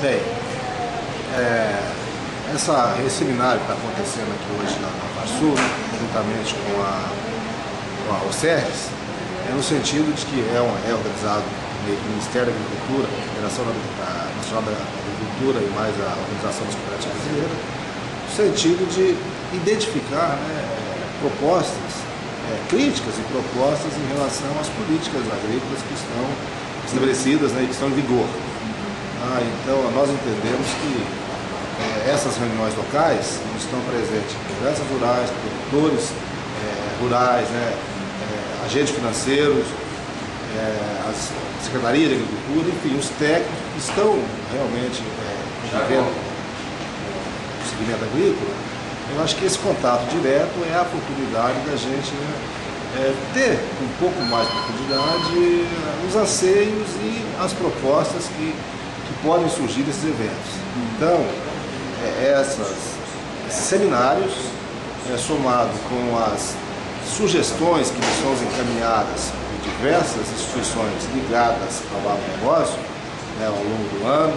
Bem, é, essa, esse seminário que está acontecendo aqui hoje na, na Farsul, juntamente com a, com a é no sentido de que é, um, é organizado meio que o Ministério da Agricultura, a Federação Nacional da Agricultura e mais a Organização das Cooperativas Brasileira, no sentido de identificar né, propostas é, críticas e propostas em relação às políticas agrícolas que estão estabelecidas né, e que estão em vigor. Ah, então, nós entendemos que é, essas reuniões locais estão presentes lideranças rurais, produtores é, rurais, né, é, agentes financeiros, é, as Secretaria de Agricultura, enfim, os técnicos que estão realmente vivendo o segmento agrícola. Eu acho que esse contato direto é a oportunidade da gente né, é, ter um pouco mais de profundidade os anseios e as propostas que que podem surgir desses eventos. Então, é, essas, esses seminários, é, somado com as sugestões que são encaminhadas por diversas instituições ligadas ao agronegócio né, ao longo do ano,